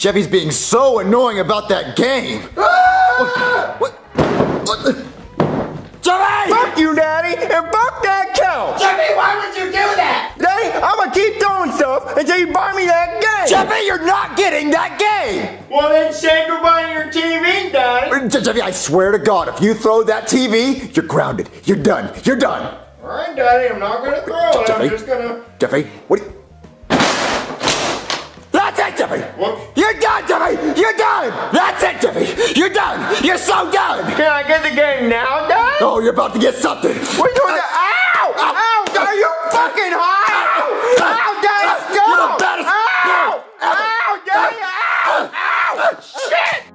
Jeffy's being so annoying about that game. Ah! what? What? what? Jeffy! Fuck you, Daddy, and fuck that couch! Jeffy, why would you do that? Daddy, I'm gonna keep throwing stuff until you buy me that game! Jeffy, you're not getting that game! Well, then say goodbye to your TV, Daddy! Uh, Je- Jeffy, I swear to God, if you throw that TV, you're grounded. You're done. You're done. Alright, Daddy, I'm not gonna throw it. Jeffy? I'm just gonna. Jeffy, what? Jimmy. What? You're done, Jimmy. You're done. That's it, Jimmy. You're done. You're so done. Can I get the game now, Dad? Oh, you're about to get something. What are you doing uh, the. Ow! Uh, ow! ow Dad, you fucking high? Uh, ow! Ow, ow Dad, uh, stop! You're the baddest. Ow! Ow, Daddy! Uh, ow! Ow! Shit!